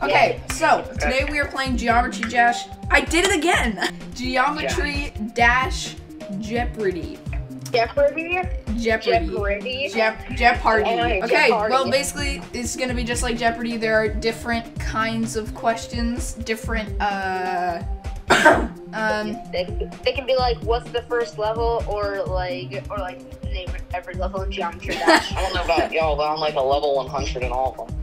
Okay, so today we are playing Geometry Dash. I did it again! Geometry Dash Jeopardy. Jeopardy? Jeopardy. Jeopardy? Jep Jeopardy. Oh, Okay, Jeopardy. well basically it's gonna be just like Jeopardy. There are different kinds of questions, different uh um They, they can be like, what's the first level, or like, or like name every level in Geometry Dash. I don't know about y'all, but I'm like a level 100 in all of them.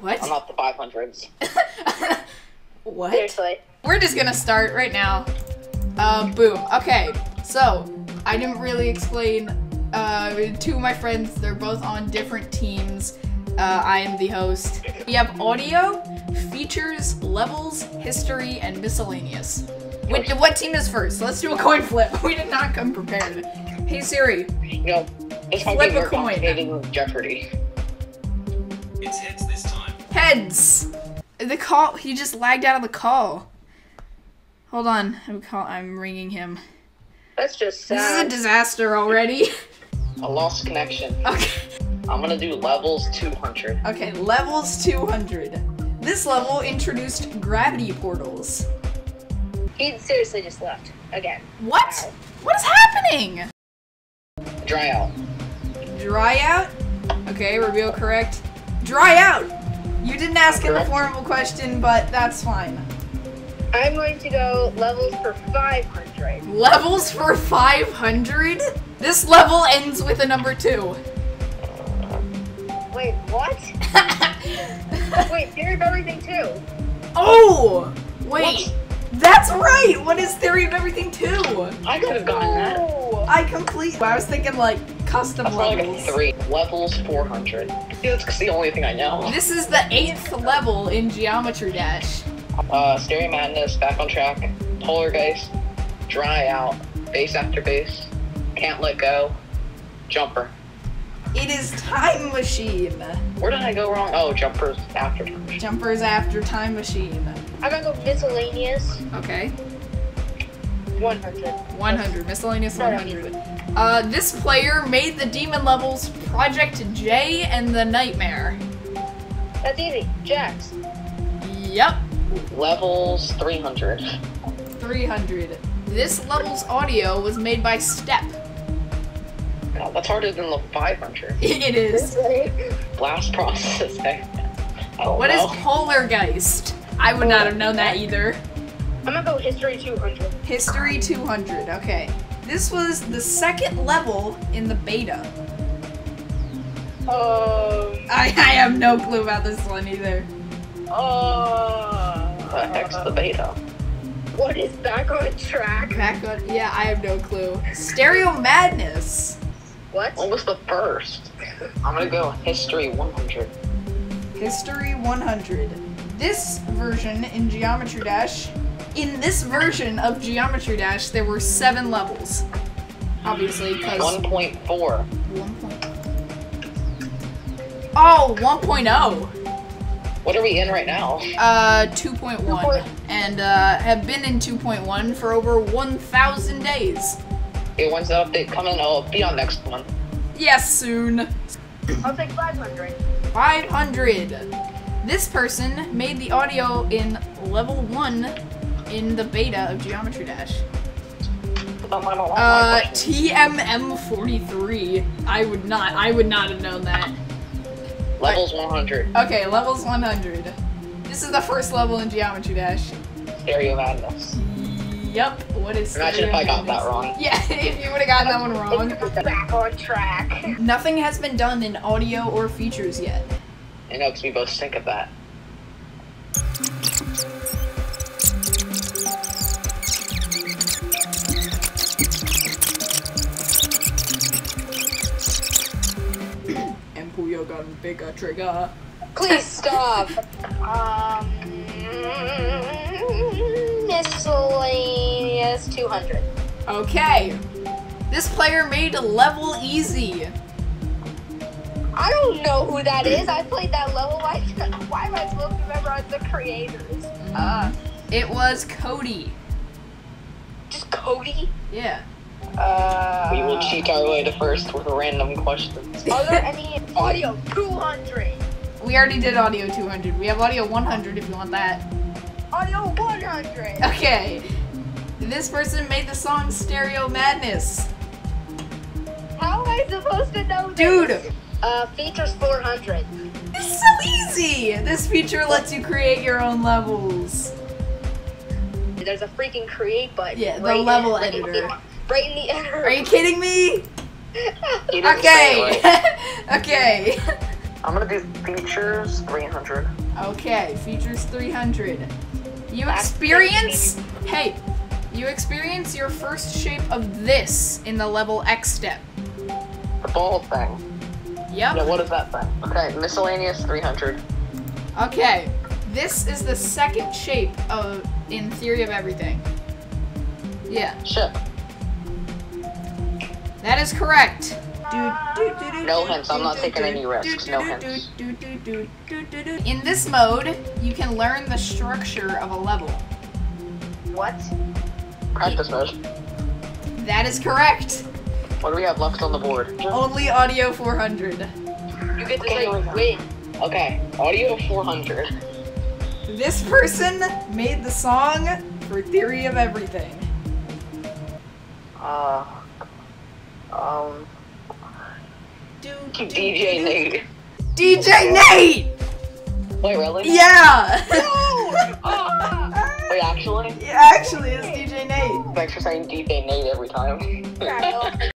I'm what? not the 500s. what? Seriously. We're just gonna start right now. Uh, boom. Okay, so I didn't really explain. Uh, two of my friends, they're both on different teams. Uh, I am the host. We have audio, features, levels, history, and miscellaneous. What, what team is first? Let's do a coin flip. We did not come prepared. Hey Siri, No. know, this Flip a coin. Jeopardy. It's heads this time. Heads. The call. He just lagged out of the call. Hold on. I'm call. I'm ringing him. That's just This is a disaster already. A lost connection. okay. I'm gonna do levels 200. Okay, levels 200. This level introduced gravity portals. He seriously just left again. What? What is happening? Dry out. Dry out? Okay, reveal correct. Dry out! You didn't ask in the Correct. formal question, but that's fine. I'm going to go levels for 500. Levels for 500? This level ends with a number 2. Wait, what? Wait, theory of everything too. oh! Wait. What? That's right! What is Theory of Everything 2? I could have gotten that. Oh. I complete. I was thinking like custom That's probably like levels. 3. Levels 400. Yeah, that's the only thing I know. This is the eighth level in Geometry Dash. Uh, Stereo Madness, Back on Track, Polargeist, Dry Out, Base After Base, Can't Let Go, Jumper. It is Time Machine. Where did I go wrong? Oh, Jumper's after Time Machine. Jumpers after Time Machine. I'm gonna go miscellaneous Okay. 100. 100. Miscellaneous Sorry, 100. Uh, this player made the demon levels Project J and the Nightmare. That's easy. Jax. Yep. Levels 300. 300. This level's audio was made by Step. God, that's harder than the 500. It is. Blast processing. I don't What is know. Polargeist? I would not have known that either. I'm gonna go history 200. History 200. Okay. This was the second level in the beta. Um. I, I have no clue about this one either. Uh. the heck's the beta? What is back on track? Back on. Yeah, I have no clue. Stereo Madness. What? What was the first? I'm gonna go History 100. History 100. This version in Geometry Dash. In this version of Geometry Dash, there were seven levels. Obviously, because. 1.4. Oh, 1.0. What are we in right now? Uh, 2.1. And, uh, have been in 2.1 for over 1,000 days. Hey, when's that update coming? Oh, be on next one. Yes, soon. I'll take 500. 500. This person made the audio in level 1 in the beta of Geometry Dash. Uh, TMM43. I would not, I would not have known that. Levels 100. Okay, levels 100. This is the first level in Geometry Dash. Stereo Madness. Yep, what is Imagine if I got that wrong. Yeah, if you would have gotten that one wrong. Back on track. Nothing has been done in audio or features yet. I know, because we both think of that. A bigger trigger. Please stop. um. Miscellaneous 200. Okay. This player made level easy. I don't know who that is. I played that level. Why, why am I supposed to remember the creators? Uh, it was Cody. Just Cody? Yeah. Uh, We will cheat our way to first with a random questions. Are there any audio 200? we already did audio 200. We have audio 100 if you want that. Audio 100. Okay. This person made the song Stereo Madness. How am I supposed to know Dude, this? Uh, features 400. this is so easy. This feature lets you create your own levels. There's a freaking create button. Yeah, the right level in editor. The- Right in the editor. Are you kidding me? He Okay. okay. I'm gonna do features 300. Okay, features 300. You That's experience. Hey, you experience your first shape of this in the level xStep. The ball thing. Yep. Yeah, what is that thing? Okay, miscellaneous 300. Okay, this is the second shape of in Theory of Everything. Yeah, Ship. That is correct. No hints, I'm not taking any risks, no hints. In this mode, you can learn the structure of a level. What? Practice mode. That is correct. What do we have left on the board? Only audio 400. You get to Okay, say here win. Okay, audio 400. This person made the song for Theory of Everything. Uh, um, DJ Nate. DJ Nate! Wait, really? Yeah! Wait, actually? yeah, actually, it's DJ Nate. Thanks for saying DJ Nate every time.